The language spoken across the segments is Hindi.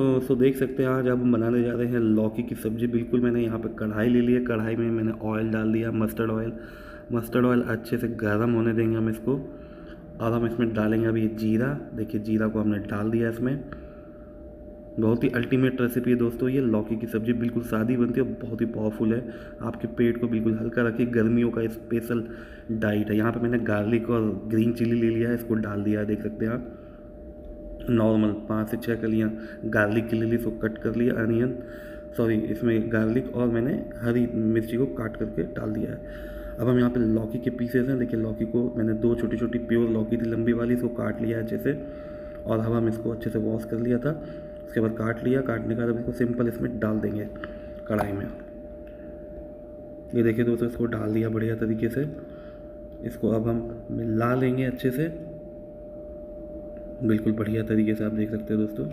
तो सो देख सकते हैं आज हम बनाने जा रहे हैं लौकी की सब्ज़ी। बिल्कुल मैंने यहाँ पे कढ़ाई ले ली है। कढ़ाई में मैंने ऑयल डाल दिया मस्टर्ड ऑयल मस्टर्ड ऑयल अच्छे से गर्म होने देंगे हम इसको। और हम इसमें डालेंगे अभी जीरा। देखिए, जीरा को हमने डाल दिया इसमें। बहुत ही अल्टीमेट रेसिपी है दोस्तों ये। लौकी की सब्ज़ी बिल्कुल सादी बनती है और बहुत ही पावरफुल है। आपके पेट को बिल्कुल हल्का रखिए। गर्मियों का स्पेशल डाइट है। यहाँ पे मैंने गार्लिक और ग्रीन चिली ले लिया है। इसको डाल दिया देख सकते हैं आप। नॉर्मल पाँच से छः कलियाँ गार्लिक की ले ली कट कर लिया अनियन सॉरी इसमें गार्लिक और मैंने हरी मिर्ची को काट करके डाल दिया है। अब हम यहाँ पे लौकी के पीसेस हैं, देखिए लौकी को मैंने दो छोटी छोटी प्योर लौकी थी, लंबी वाली, इसको काट लिया अच्छे से, और अब हम इसको अच्छे से वॉश कर लिया था। उसके बाद काट लिया, काटने के बाद इसको सिंपल इसमें डाल देंगे कढ़ाई में। ये देखिए दोस्तों, इसको डाल दिया बढ़िया तरीके से। इसको अब हम मिला लेंगे अच्छे से। बिल्कुल बढ़िया तरीके से आप देख सकते हैं दोस्तों।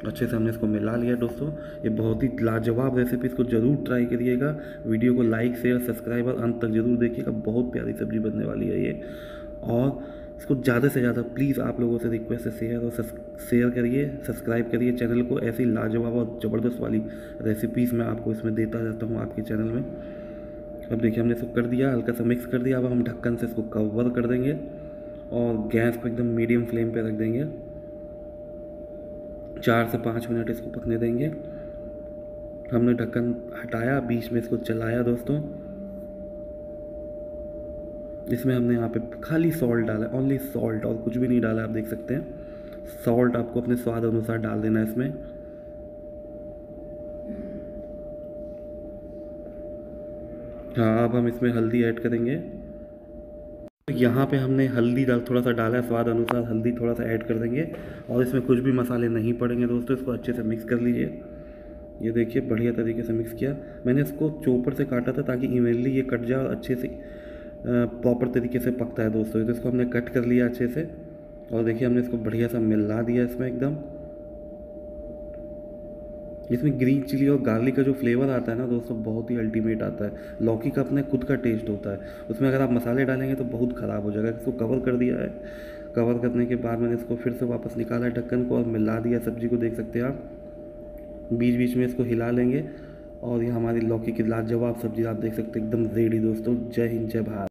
अच्छे से हमने इसको मिला लिया दोस्तों। ये बहुत ही लाजवाब रेसिपी इसको ज़रूर ट्राई करिएगा। वीडियो को लाइक शेयर सब्सक्राइब और अंत तक ज़रूर देखिएगा। बहुत प्यारी सब्ज़ी बनने वाली है ये। और इसको ज़्यादा से ज़्यादा प्लीज़ आप लोगों से रिक्वेस्ट है शेयर और शेयर करिए सब्सक्राइब करिए। चैनल को ऐसी लाजवाब और ज़बरदस्त वाली रेसिपीज़ मैं आपको इसमें देता रहता हूँ आपके चैनल में। अब देखिए हमने इसको कर दिया, हल्का सा मिक्स कर दिया। अब हम ढक्कन से इसको कवर कर देंगे। और गैस को एकदम मीडियम फ्लेम पे रख देंगे। चार से पाँच मिनट इसको पकने देंगे। हमने ढक्कन हटाया, बीच में इसको चलाया दोस्तों। इसमें हमने यहाँ पे खाली सॉल्ट डाला है ओनली सॉल्ट और कुछ भी नहीं डाला, आप देख सकते हैं। सॉल्ट आपको अपने स्वाद अनुसार डाल देना है इसमें। हाँ अब हम इसमें हल्दी ऐड करेंगे। यहाँ पे हमने हल्दी डाल थोड़ा सा डाला है, स्वाद अनुसार हल्दी थोड़ा सा ऐड कर देंगे। और इसमें कुछ भी मसाले नहीं पड़ेंगे दोस्तों, इसको अच्छे से मिक्स कर लीजिए। ये देखिए, बढ़िया तरीके से मिक्स किया। मैंने इसको चोपर से काटा था ताकि इवेनली ये कट जाए और अच्छे से प्रॉपर तरीके से पकता है दोस्तों। तो इसको हमने कट कर लिया अच्छे से। और देखिए, हमने इसको बढ़िया सा मिला दिया इसमें एकदम। इसमें ग्रीन चिली और गार्लिक का जो फ्लेवर आता है ना दोस्तों, बहुत ही अल्टीमेट आता है। लौकी का अपना खुद का टेस्ट होता है। उसमें अगर आप मसाले डालेंगे तो बहुत ख़राब हो जाएगा। इसको कवर कर दिया है। कवर करने के बाद मैंने इसको फिर से वापस निकाला है ढक्कन को और मिला दिया सब्ज़ी को देख सकते हैं आप। बीच बीच में इसको हिला लेंगे और ये हमारी लौकी की लाजवाब सब्ज़ी आप देख सकते हैं। एकदम रेडी दोस्तों। जय हिंद, जय भारत।